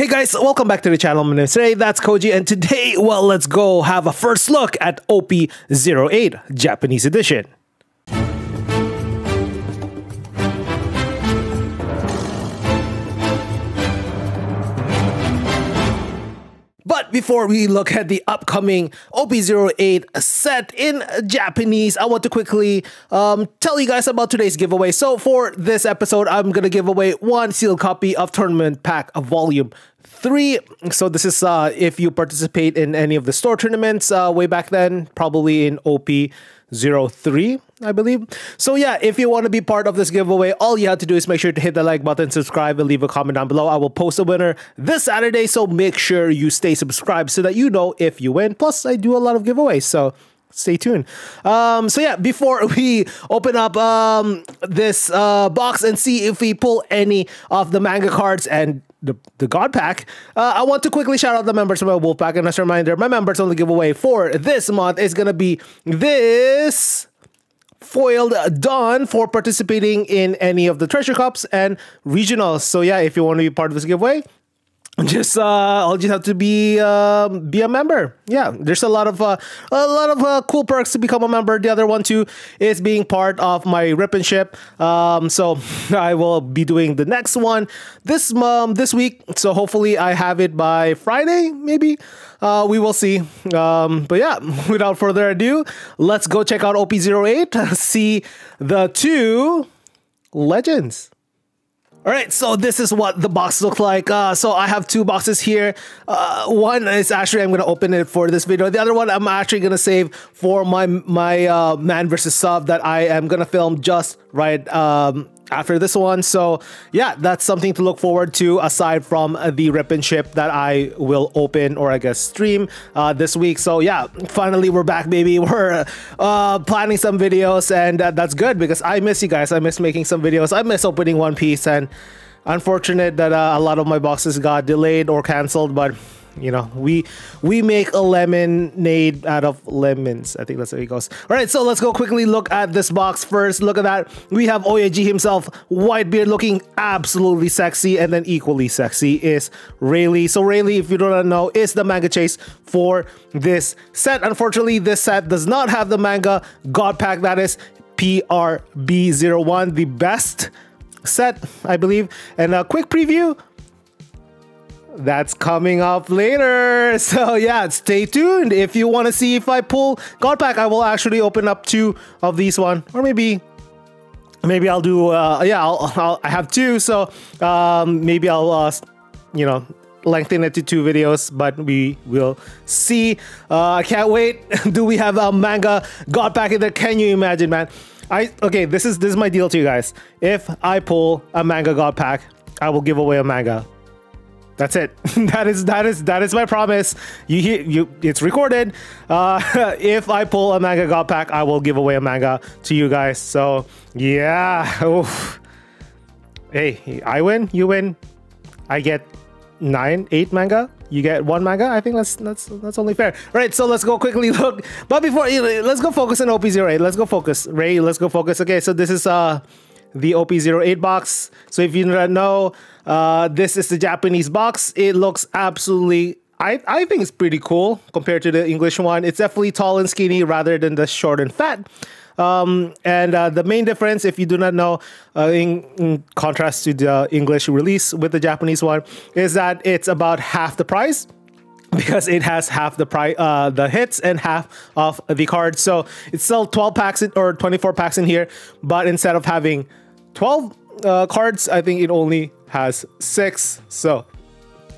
Hey guys, welcome back to the channel. My name is Ray, that's Koji, and today, well, let's go have a first look at OP08 Japanese edition. But before we look at the upcoming OP08 set in Japanese, I want to quickly um, tell you guys about today's giveaway. So for this episode, I'm going to give away one sealed copy of Tournament Pack of Volume 3. So this is uh, if you participate in any of the store tournaments uh, way back then, probably in OP 03, I believe. So yeah, if you want to be part of this giveaway, all you have to do is make sure to hit the like button, subscribe, and leave a comment down below. I will post a winner this Saturday, so make sure you stay subscribed so that you know if you win. Plus, I do a lot of giveaways, so stay tuned. Um, so yeah, before we open up um, this uh, box and see if we pull any of the manga cards and the, the God Pack, uh, I want to quickly shout out the members of my Wolf Pack. And as a reminder, my members only giveaway for this month is going to be this foiled Dawn for participating in any of the treasure cups and regionals. So yeah, if you want to be part of this giveaway, just uh I'll just have to be uh, be a member. Yeah, there's a lot of uh, a lot of uh, cool perks to become a member. The other one too is being part of my rip and ship. Um, so I will be doing the next one this um this week. So hopefully I have it by Friday, maybe. Uh, we will see. Um, but yeah, without further ado, let's go check out OP08. See the two legends. All right, so this is what the box looks like. Uh, so I have two boxes here. Uh, one is actually I'm gonna open it for this video. The other one I'm actually gonna save for my my uh, man versus sub that I am gonna film just right um, after this one. So yeah, that's something to look forward to aside from the rip and ship that I will open or I guess stream uh, this week. So yeah, finally we're back, baby. We're uh, planning some videos and uh, that's good because I miss you guys. I miss making some videos. I miss opening One Piece and unfortunate that uh, a lot of my boxes got delayed or canceled, but you know we we make a lemonade out of lemons. I think that's how it goes all right so let's go quickly look at this box first. Look at that. We have oyaji himself white beard looking absolutely sexy and then equally sexy is rayleigh. So rayleigh if you don't know is the manga chase for this set. Unfortunately this set does not have the manga god pack that is prb01 the best set i believe. And a quick preview that's coming up later. So yeah, stay tuned. If you want to see if I pull God Pack, I will actually open up two of these one, or maybe maybe I'll do uh, yeah I'll, I'll, i have two. So um, maybe I'll uh, you know lengthen it to two videos but we will see. Uh, I can't wait. Do we have a manga God Pack in there? Can you imagine man? I okay this is this is my deal to you guys. If I pull a manga God Pack I will give away a manga that's it. that is that is that is my promise. You hear you it's recorded. Uh, if I pull a manga god pack, I will give away a manga to you guys. So yeah. Oof. Hey, I win, you win. I get nine, eight manga. You get one manga. I think that's that's that's only fair. Right, so let's go quickly look. But before let's go focus on OP08. Let's go focus. Ray, let's go focus. Okay, so this is uh the OP08 box. So if you don't know, uh, this is the Japanese box. It looks absolutely I, I think it's pretty cool compared to the English one. It's definitely tall and skinny rather than the short and fat. Um, and uh, the main difference, if you do not know, uh, in, in, contrast to the English release with the Japanese one, is that it's about half the price because it has half the price, uh, the hits and half of the cards. So it's still 12 packs in, or 24 packs in here, but instead of having 12 uh, cards, I think it only has six. So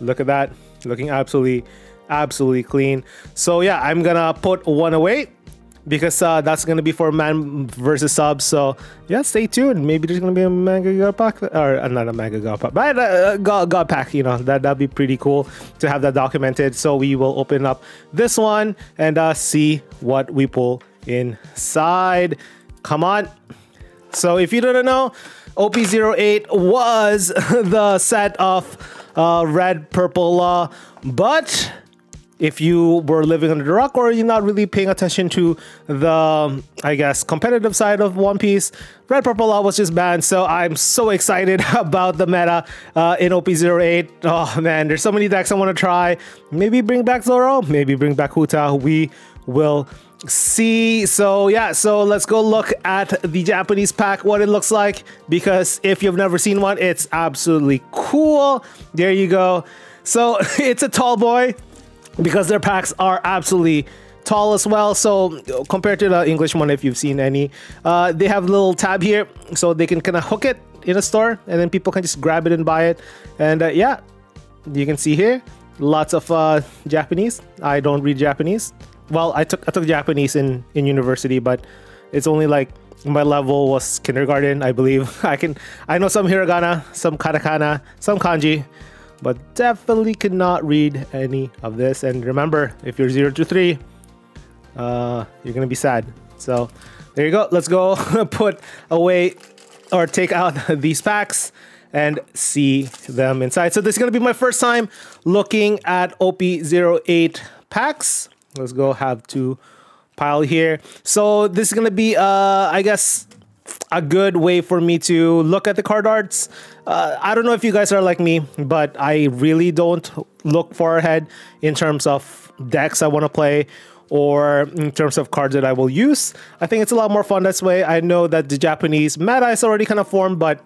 look at that, looking absolutely, absolutely clean. So yeah, I'm gonna put one away because uh, that's gonna be for man versus sub. So yeah, stay tuned. Maybe there's gonna be a manga god pack or uh, not a manga god pack, but uh, god, god pack. You know that that'd be pretty cool to have that documented. So we will open up this one and uh, see what we pull inside. Come on. So if you don't know, OP08 was the set of uh, red, purple, uh, but if you were living under the rock or you're not really paying attention to the, I guess, competitive side of One Piece, Red Purple Law was just banned. So I'm so excited about the meta uh, in OP08. Oh man, there's so many decks I want to try. Maybe bring back Zoro, maybe bring back Uta. We will see so yeah so let's go look at the japanese pack what it looks like because if you've never seen one it's absolutely cool there you go so it's a tall boy because their packs are absolutely tall as well. So compared to the english one if you've seen any uh, they have a little tab here so they can kind of hook it in a store and then people can just grab it and buy it. And uh, yeah you can see here lots of uh, japanese. I don't read japanese. Well i took i took japanese in in university but it's only like my level was kindergarten i believe. I can i know some hiragana some katakana some kanji but definitely could not read any of this. And remember, if you're 0 to 3, uh, you're gonna be sad. So there you go. Let's go put away or take out these packs and see them inside. So this is gonna be my first time looking at OP08 packs. Let's go have to pile here. So this is gonna be, uh, I guess, a good way for me to look at the card arts. Uh, I don't know if you guys are like me, but I really don't look far ahead in terms of decks I want to play or in terms of cards that I will use. I think it's a lot more fun this way. I know that the Japanese meta is already kind of formed, but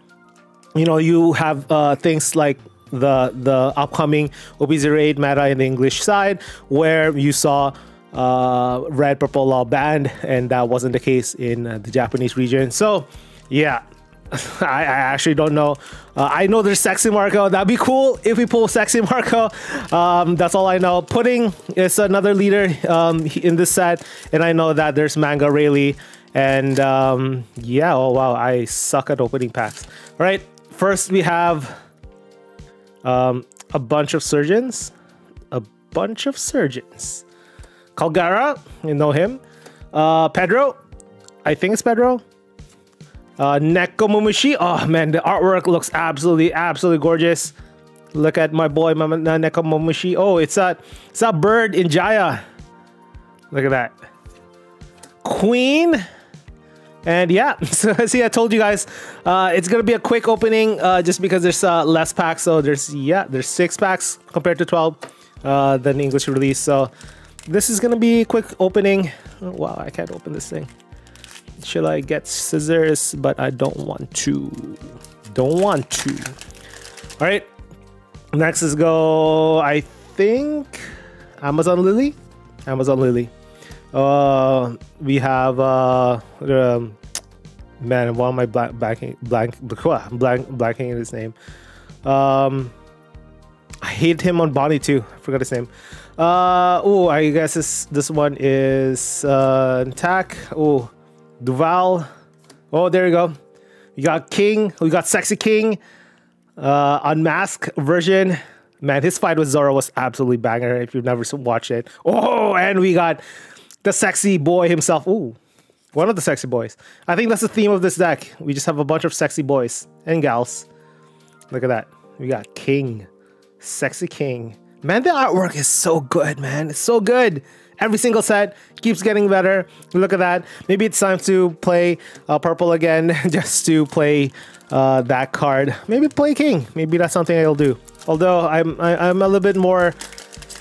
you know, you have uh, things like the the upcoming OP08 meta in the English side, where you saw uh, red purple law banned, and that wasn't the case in uh, the Japanese region. So, yeah. I, I, actually don't know. Uh, I know there's sexy Marco. That'd be cool if we pull sexy Marco. Um, that's all I know. Pudding is another leader um, in this set, and I know that there's Manga Rayleigh. And um, yeah, oh wow, I suck at opening packs. All right, first we have um, a bunch of surgeons. A bunch of surgeons. Calgara, you know him. Uh, Pedro, I think it's Pedro. Uh, Nekomamushi, oh man, the artwork looks absolutely, absolutely gorgeous. Look at my boy Nekomamushi. Oh, it's that, it's that bird in Jaya. Look at that. Queen. And yeah, so see, I told you guys, uh, it's gonna be a quick opening, uh, just because there's uh, less packs. So there's yeah, there's six packs compared to twelve, uh, than English release. So this is gonna be a quick opening. Oh, wow, I can't open this thing. Should I get scissors? But I don't want to. Don't want to. All right. Next is go. I think Amazon Lily. Amazon Lily. Uh, we have uh, um, man. Why am I blank, blanking, blank, blank, blanking his name? Um, I hate him on Bonnie too. I forgot his name. Uh, oh, I guess this this one is uh, attack. Oh, Duval. Oh, there you go. You got King. We got Sexy King. Uh, unmasked version. Man, his fight with Zoro was absolutely banger. If you've never watched it. Oh, and we got the sexy boy himself. Ooh, one of the sexy boys. I think that's the theme of this deck. We just have a bunch of sexy boys and gals. Look at that. We got King. Sexy King. Man, the artwork is so good, man. It's so good. Every single set keeps getting better. Look at that. Maybe it's time to play uh, purple again just to play uh, that card. Maybe play king. Maybe that's something I'll do. Although I'm I, am i am a little bit more,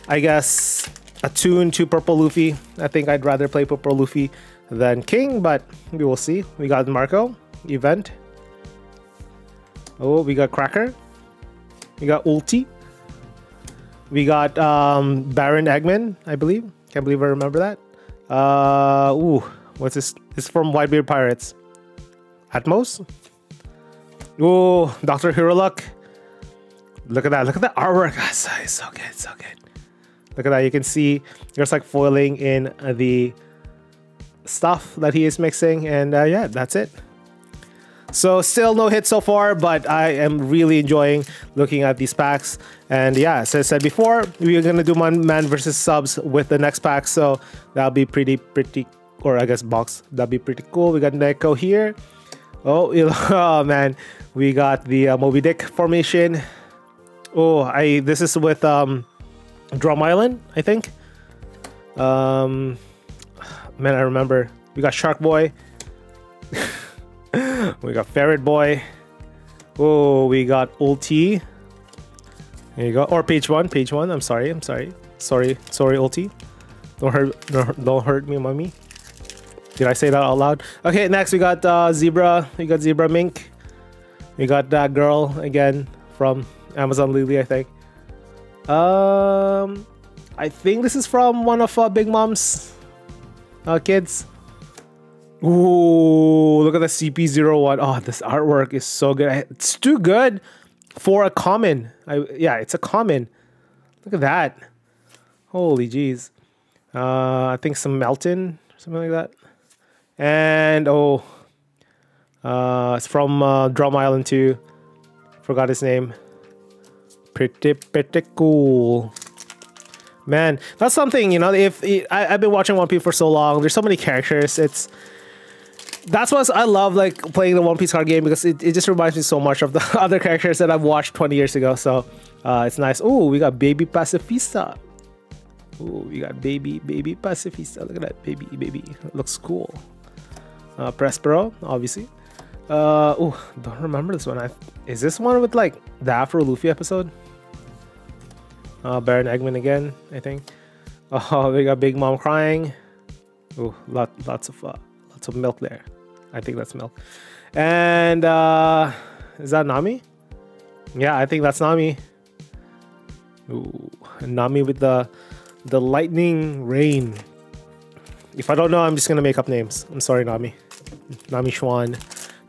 I guess, attuned to purple Luffy. I think I'd rather play purple Luffy than king, but we will see. We got Marco event. Oh, we got Cracker. We got Ulti. We got um, Baron Eggman, I believe. Can't believe I remember that. Uh, ooh, what's this? This is from Whitebeard Pirates. Atmos. Ooh, Dr. Hero. Look at that. Look at that artwork. It's ah, so good. So good. Look at that. You can see there's like foiling in the stuff that he is mixing. And uh, yeah, that's it. So still no hit so far, but I am really enjoying looking at these packs. And yeah, as I said before, we're gonna do man, man versus subs with the next pack. So that'll be pretty, pretty, or I guess box. That'll be pretty cool. We got Neko here. Oh, oh man, we got the uh, Moby Dick formation. Oh, I this is with um, Drum Island, I think. Um, man, I remember we got Shark Boy. We got Ferret Boy. Oh, we got Ulti. There you go. Or page one, page one. I'm sorry. I'm sorry. Sorry. Sorry, Ulti. Don't hurt. Don't hurt me, mommy. Did I say that out loud? Okay, next we got uh, Zebra. We got Zebra Mink. We got that girl again from Amazon Lily, I think. Um, I think this is from one of uh, Big Mom's uh, kids. Ooh, look at the CP01. Oh, this artwork is so good. It's too good for a common. I yeah, it's a common. Look at that. Holy jeez. Uh, I think some Melton, something like that. And oh, uh, it's from uh, Drum Island 2. Forgot his name. Pretty, pretty cool. Man, that's something, you know, if I, I've been watching One Piece for so long, there's so many characters. It's that's what I love like playing the One Piece card game because it, it just reminds me so much of the other characters that I've watched 20 years ago. So uh, it's nice. Oh, we got Baby Pacifista. Oh, we got Baby Baby Pacifista. Look at that baby baby. Looks cool. Uh, Prospero, obviously. Uh, oh, don't remember this one. I, is this one with like the Afro Luffy episode? Uh, Baron Eggman again, I think. Oh, we got Big Mom crying. Oh, lot, lots of uh, lots of milk there. I think that's milk. And uh, is that Nami? Yeah, I think that's Nami. Ooh, Nami with the the lightning rain. If I don't know, I'm just gonna make up names. I'm sorry, Nami. Nami Swan.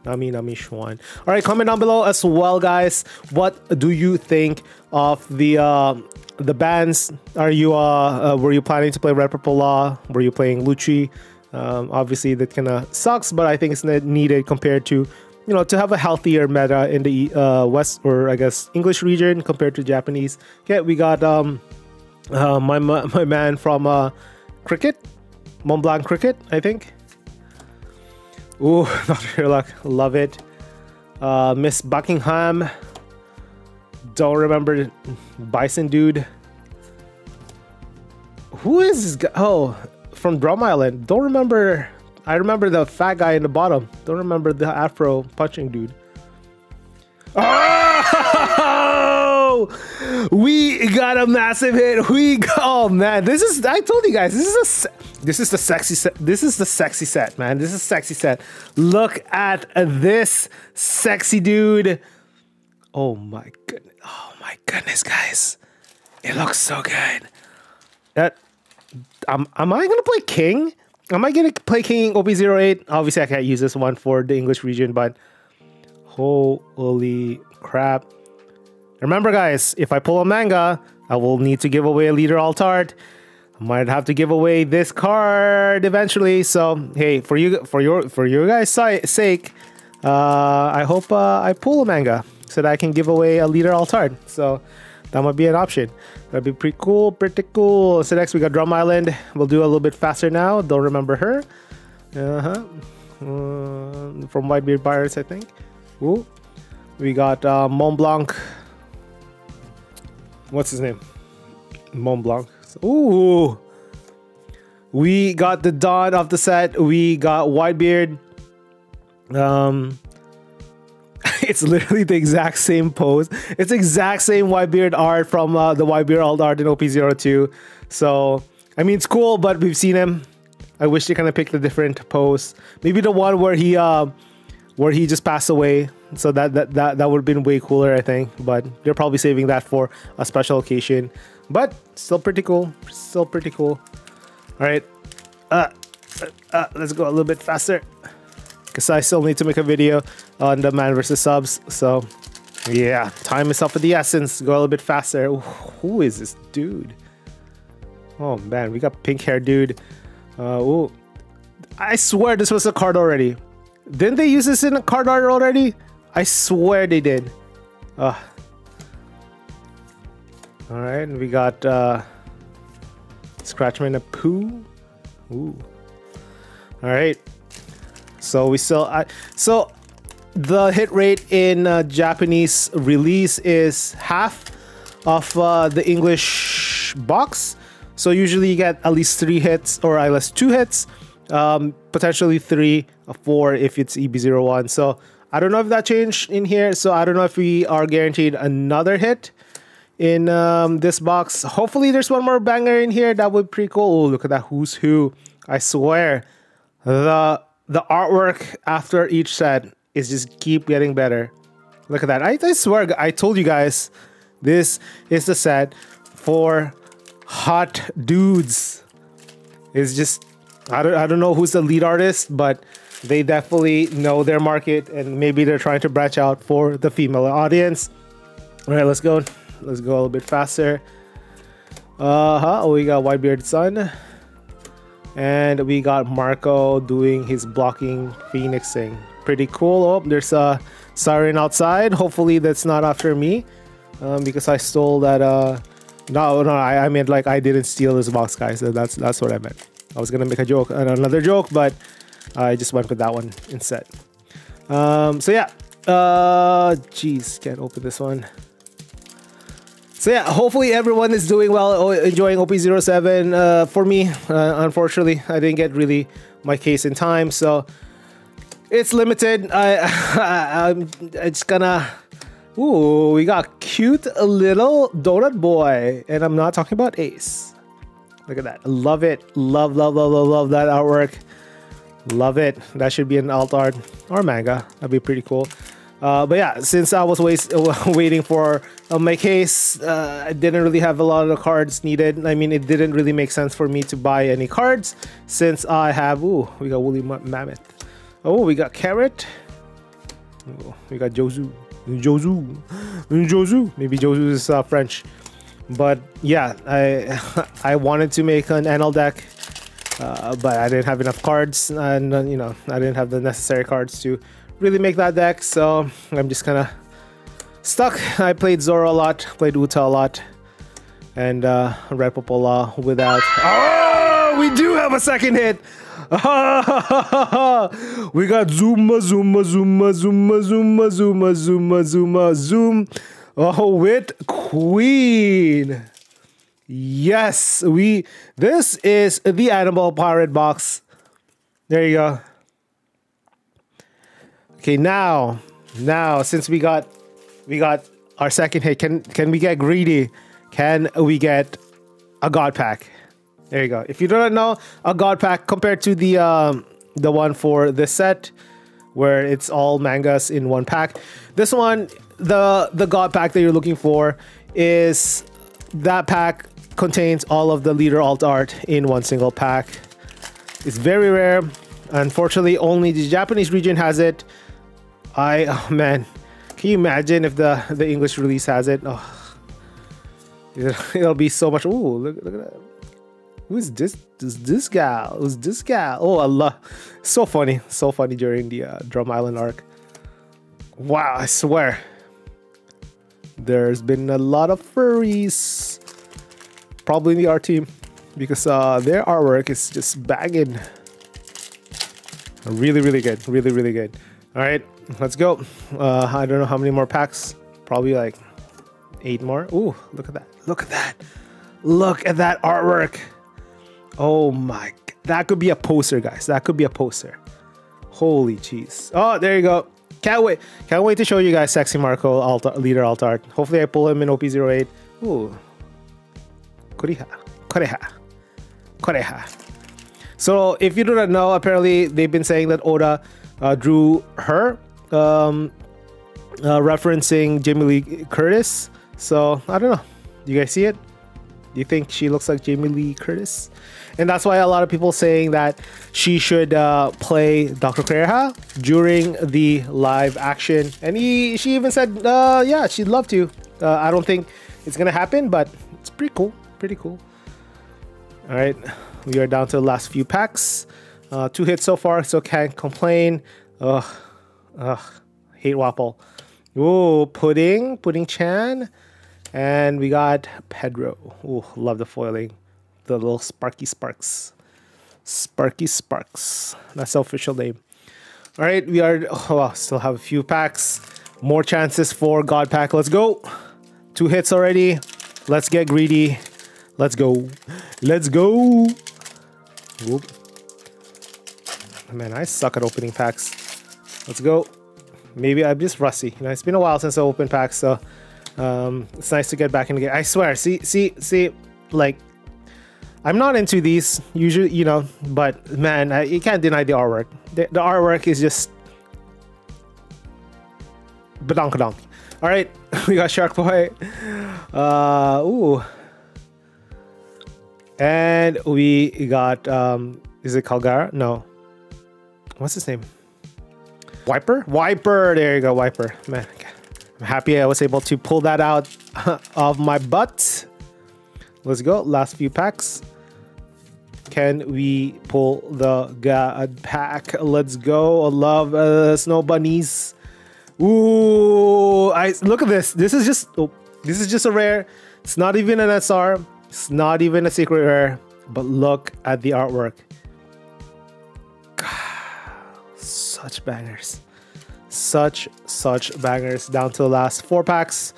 Nami Nami Swan. All right, comment down below as well, guys. What do you think of the uh, the bands? Are you uh, uh were you planning to play Red Purple Law? Were you playing Lucci? Um, obviously, that kind of sucks, but I think it's needed compared to you know to have a healthier meta in the uh, West or I guess English region compared to Japanese. Okay, we got um uh, my my man from uh, Cricket, Mont Blanc Cricket, I think. Ooh, not Sherlock. Love it. Uh, Miss Buckingham. Don't remember Bison Dude. Who is this guy? Oh, from Drum Island. Don't remember. I remember the fat guy in the bottom. Don't remember the Afro punching dude. Oh! We got a massive hit. We got, oh man, this is I told you guys this is a this is the sexy set. This is the sexy set, man. This is sexy set. Look at this sexy dude. Oh my goodness. Oh my goodness, guys. It looks so good. That um, am I gonna play King? Am I gonna play King OP08? Obviously, I can't use this one for the English region, but holy crap. Remember, guys, if I pull a manga, I will need to give away a leader altart. I might have to give away this card eventually. So hey, for you, for your, for your guys' sake, uh, I hope uh, I pull a manga so that I can give away a leader altart. So that might be an option. That'd be pretty cool, pretty cool. So next we got Drum Island. We'll do a little bit faster now. Don't remember her. Uh-huh. Uh, from Whitebeard Pirates, I think. Ooh. We got uh, Mont Blanc. What's his name? Mont Blanc. Ooh. We got the Dawn of the set. We got Whitebeard. Um, it's literally the exact same pose. It's exact same Whitebeard art from uh, the Whitebeard alt art in OP02. So, I mean, it's cool, but we've seen him. I wish they kind of picked a different pose. Maybe the one where he, uh, where he just passed away. So that that that, that would have been way cooler, I think. But they're probably saving that for a special occasion. But still pretty cool. Still pretty cool. All right. Uh, uh, uh let's go a little bit faster because I still need to make a video on the man versus subs. So yeah, time is up for the essence. Go a little bit faster. Ooh, who is this dude? Oh man, we got pink hair dude. Uh, ooh. I swear this was a card already. Didn't they use this in a card art already? I swear they did. Uh. All right, we got uh, Scratchmen Apoo. Ooh. All right. So we still, I, so the hit rate in uh, Japanese release is half of uh, the English box. So usually you get at least three hits or at least two hits, um, potentially three, four if it's EB01. So I don't know if that changed in here. So I don't know if we are guaranteed another hit in um, this box. Hopefully there's one more banger in here. That would be pretty cool. Oh, look at that who's who. I swear the the artwork after each set is just keep getting better. Look at that. I, I swear I told you guys this is the set for hot dudes. It's just I don't I don't know who's the lead artist, but they definitely know their market and maybe they're trying to branch out for the female audience. All right, let's go. Let's go a little bit faster. Uh huh. Oh, we got Whitebeard Sun. And we got Marco doing his blocking phoenixing. Pretty cool. Oh, there's a siren outside. Hopefully that's not after me. Um, because I stole that uh no no I, I meant like I didn't steal this box guys. That's that's what I meant. I was gonna make a joke and another joke, but I just went with that one instead. Um, so yeah. Uh jeez, can't open this one. So yeah, hopefully everyone is doing well, enjoying OP07. Uh, for me, uh, unfortunately, I didn't get really my case in time, so it's limited. I, I I'm just gonna. Ooh, we got cute little donut boy, and I'm not talking about Ace. Look at that, love it, love, love, love, love, love that artwork. Love it. That should be an alt art or manga. That'd be pretty cool. Uh, but yeah, since I was wait waiting for uh, my case, uh, I didn't really have a lot of cards needed. I mean, it didn't really make sense for me to buy any cards since I have. Ooh, we got Woolly Mammoth. Oh, we got Carrot. We got Jozu. Jozu. Jozu. Maybe Jozu is uh, French. But yeah, I I wanted to make an Enel deck, uh, but I didn't have enough cards, and uh, you know I didn't have the necessary cards to really make that deck, so I'm just kind of stuck. I played Zoro a lot, played Uta a lot, and uh, Red Purple Law without... Oh, we do have a second hit! we got Zuma, Zuma, Zuma, Zuma, Zuma, Zuma, Zuma, Zuma, Zoom. Oh, with Queen. Yes, we. This is the Animal Pirate box. There you go. Okay, now, now since we got we got our second hit, can can we get greedy? Can we get a god pack? There you go. If you don't know, a god pack compared to the um, the one for this set, where it's all mangas in one pack. This one, the the god pack that you're looking for is that pack contains all of the leader alt art in one single pack. It's very rare. Unfortunately, only the Japanese region has it. I oh man, can you imagine if the the English release has it? Oh, it'll be so much. Oh, look, look at that. Who is this? This this guy? Who's this guy? Oh Allah, so funny, so funny during the uh, Drum Island arc. Wow, I swear. There's been a lot of furries, probably in the art team, because uh, their artwork is just banging. Really, really good. Really, really good. All right, let's go. Uh, I don't know how many more packs. Probably like eight more. Ooh, look at that. Look at that. Look at that artwork. Oh my. That could be a poster, guys. That could be a poster. Holy cheese. Oh, there you go. Can't wait. Can't wait to show you guys Sexy Marco altar, leader alt art. Hopefully I pull him in OP08. Ooh. Kuriha. Koreha. Koreha. So if you do not know, apparently they've been saying that Oda uh, drew her, um, uh, referencing Jamie Lee Curtis. So I don't know. Do you guys see it? Do you think she looks like Jamie Lee Curtis? And that's why a lot of people saying that she should uh, play Dr. Kureha during the live action. And he, she even said, uh, yeah, she'd love to. Uh, I don't think it's gonna happen, but it's pretty cool. Pretty cool. All right, we are down to the last few packs. Uh, two hits so far, so can't complain. Ugh, ugh, hate Waffle. Ooh, Pudding, Pudding Chan. And we got Pedro. Ooh, love the foiling. The little Sparky Sparks. Sparky Sparks. That's the official name. All right, we are, oh, still have a few packs. More chances for God Pack. Let's go. Two hits already. Let's get greedy. Let's go. Let's go. Whoop. Man, I suck at opening packs. Let's go. Maybe I'm just rusty. You know, it's been a while since I opened packs, so um, it's nice to get back in the game. I swear, see, see, see, like, I'm not into these usually, you know, but man, I, you can't deny the artwork. The, the artwork is just badonkadonk. All right, we got Shark Boy. Uh, ooh. And we got, um, is it Calgara? No. What's his name? Wiper? Wiper! There you go, Wiper. Man, I'm happy I was able to pull that out of my butt. Let's go. Last few packs. Can we pull the God pack? Let's go. I love uh, snow bunnies. Ooh, I look at this. This is just oh, this is just a rare. It's not even an SR. It's not even a secret rare. But look at the artwork. Such bangers. Such, such bangers. Down to the last four packs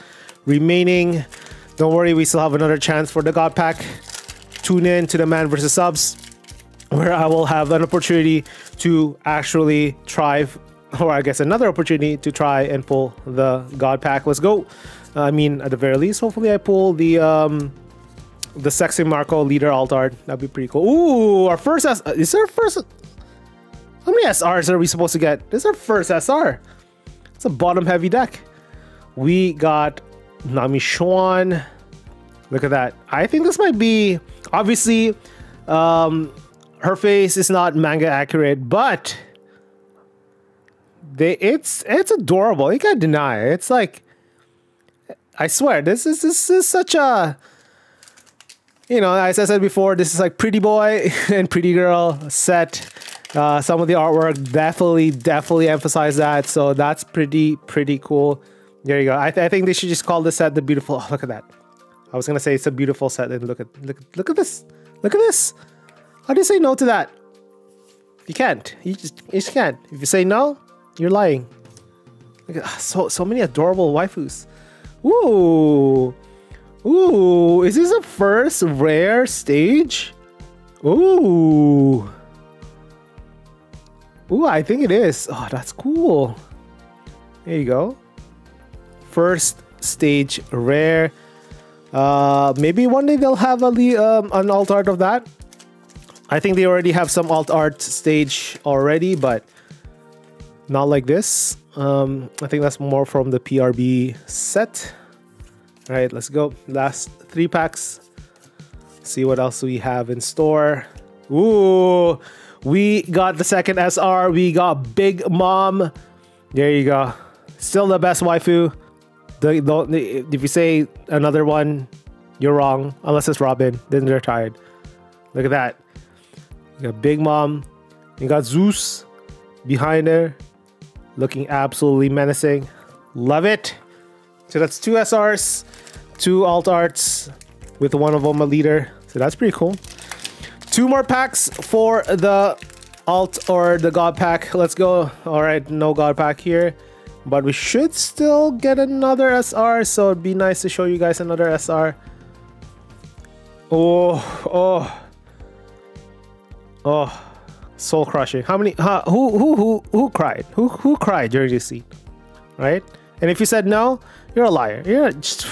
remaining. Don't worry, we still have another chance for the God Pack. Tune in to the Man vs. Subs, where I will have an opportunity to actually try, or I guess another opportunity to try and pull the God Pack. Let's go. I mean, at the very least, hopefully I pull the um, the sexy Marco leader alt art. That'd be pretty cool. Ooh, our first is there first how many SRs are we supposed to get? This is our first SR. It's a bottom heavy deck. We got Nami Swan. Look at that. I think this might be obviously um, her face is not manga accurate, but they it's it's adorable. You can't deny it. It's like I swear this is this is such a you know as I said before this is like pretty boy and pretty girl set uh, some of the artwork definitely, definitely emphasize that. So that's pretty, pretty cool. There you go. I, th I think they should just call this set the beautiful. Oh, look at that. I was gonna say it's a beautiful set. And look at look look at this. Look at this. How do you say no to that? You can't. You just you just can't. If you say no, you're lying. At so so many adorable waifus. Ooh. Ooh, is this a first rare stage? Ooh. Ooh, I think it is. Oh, that's cool. There you go. First stage rare. Uh, maybe one day they'll have a, um, an alt art of that. I think they already have some alt art stage already, but not like this. Um, I think that's more from the PRB set. All right, let's go. Last three packs. See what else we have in store. Ooh, we got the second SR. We got Big Mom. There you go. Still the best waifu. The, the, if you say another one, you're wrong. Unless it's Robin. Then they're tired. Look at that. You got Big Mom. You got Zeus behind her. Looking absolutely menacing. Love it. So that's two SRs, two alt arts, with one of them a leader. So that's pretty cool. Two more packs for the alt or the god pack. Let's go. All right, no god pack here. But we should still get another SR, so it'd be nice to show you guys another SR. Oh, oh, oh, soul crushing. How many? Huh, who, who, who, who cried? Who, who cried during this scene? Right? And if you said no, you're a liar. You're just,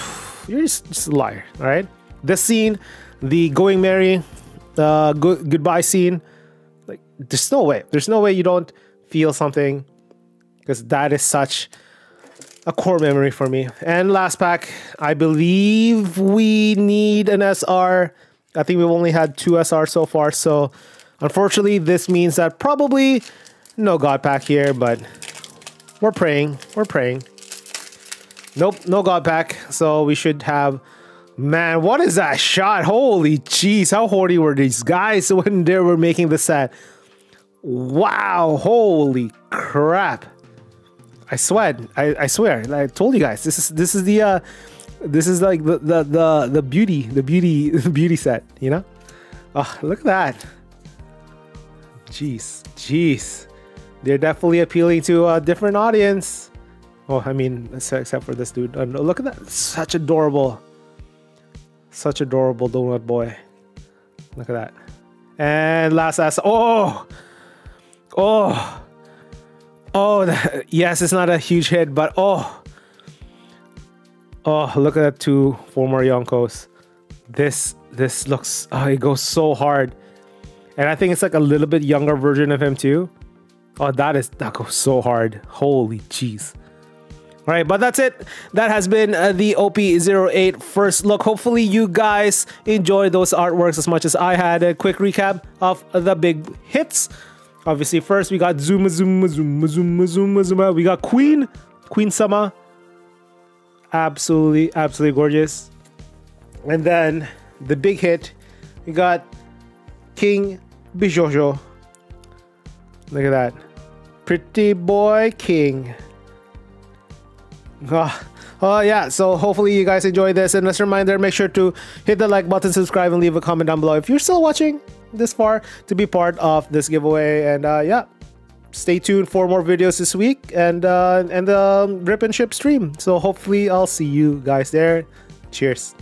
you're just, just a liar. All right? This scene, the going merry, uh, good goodbye scene. Like, there's no way. There's no way you don't feel something because that is such a core memory for me. And last pack, I believe we need an SR. I think we've only had two SR so far. So unfortunately, this means that probably no God pack here, but we're praying. We're praying. Nope, no God pack. So we should have Man, what is that shot? Holy jeez, how horny were these guys when they were making the set? Wow, holy crap. I swear, I, I swear, I told you guys, this is this is the uh this is like the the the, the beauty, the beauty the beauty set, you know? Oh, look at that. Jeez, jeez. They're definitely appealing to a different audience. Oh, I mean, except for this dude. Oh, look at that. Such adorable Such adorable donut boy. Look at that. And last last oh oh oh yes it's not a huge hit but oh oh look at that two former Yonkos. This this looks oh it goes so hard. And I think it's like a little bit younger version of him too. Oh that is that goes so hard. Holy jeez. All right, but that's it. That has been uh, the OP08 first look. Hopefully, you guys enjoyed those artworks as much as I had. A quick recap of the big hits. Obviously, first we got Zuma Zuma Zuma Zuma Zuma Zuma. We got Queen, Queen Sama. Absolutely, absolutely gorgeous. And then the big hit, we got King Bijojo. Look at that. Pretty boy king. Oh, oh yeah, so hopefully you guys enjoyed this. And as a reminder, make sure to hit the like button, subscribe, and leave a comment down below if you're still watching this far to be part of this giveaway. And uh, yeah, stay tuned for more videos this week and uh, and the um, rip and ship stream. So hopefully I'll see you guys there. Cheers.